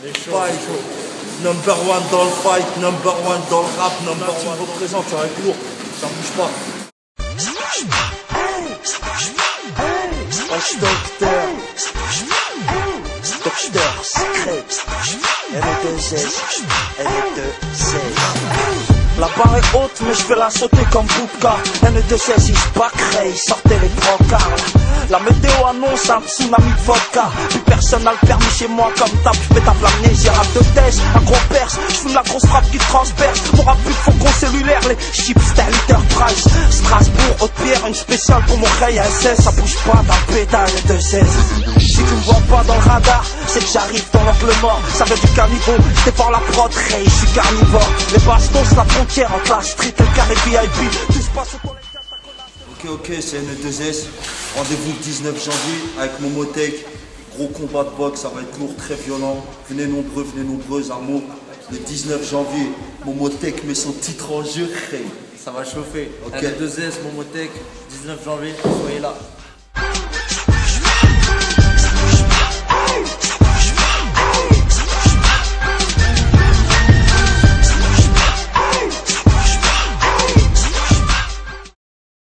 Fight. Number one dans le fight, number one dans le rap, number one représente, ça va être lourd, ça bouge pas. Docteur Docteur secret. L2S L2S La barre est haute mais je vais la sauter comme Bouka N2S is back Ray Sortez les brancards La météo annonce un tsunami de vodka. Plus personne n'a le permis chez moi comme table Je pète à l'amnésie, rap de test Un gros perche, je fume la grosse rap qui transperce. Mon rap plus faucon cellulaire. Les chips style Enterprise Strasbourg, Haute-Pierre Une spéciale pour mon rey SS Ça bouge pas d'un pédale de 16 Si tu me vois pas dans le radar. C'est que j'arrive dans l'angle mort. Ça veut du caniveau J'étais fort la prod, Ray, je suis carnivore. Les bastos, la frontière entre la street et le carré VIP Tout se passe au Ok, ok, c'est N2S. Rendez-vous le 19 janvier avec Momotech. Gros combat de boxe, ça va être lourd, très violent. Venez nombreux, venez nombreuses, amour. Le 19 janvier, Momotech met son titre en jeu. Ça va chauffer. Ok. N2S, Momotech, 19 janvier, soyez là.